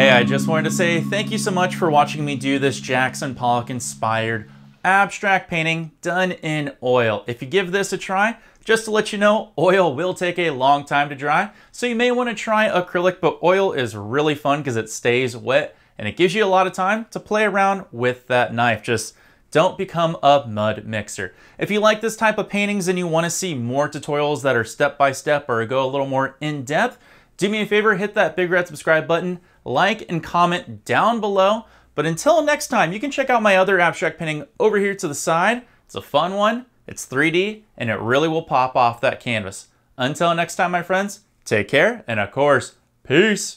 Hey, I just wanted to say thank you so much for watching me do this Jackson Pollock inspired abstract painting done in oil. If you give this a try, just to let you know, oil will take a long time to dry, so you may want to try acrylic, but oil is really fun because it stays wet and it gives you a lot of time to play around with that knife. Just don't become a mud mixer. If you like this type of paintings and you want to see more tutorials that are step-by-step -step or go a little more in-depth, do me a favor, hit that big red subscribe button, like and comment down below. But until next time, you can check out my other abstract painting over here to the side. It's a fun one, it's 3D, and it really will pop off that canvas. Until next time, my friends, take care, and of course, peace!